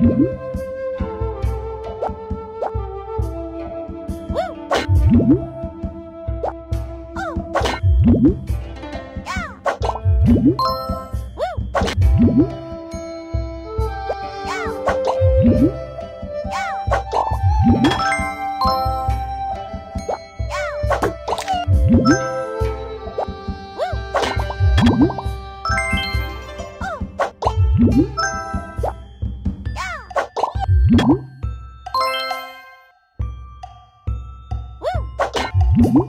Mm-hmm. Mm-hmm.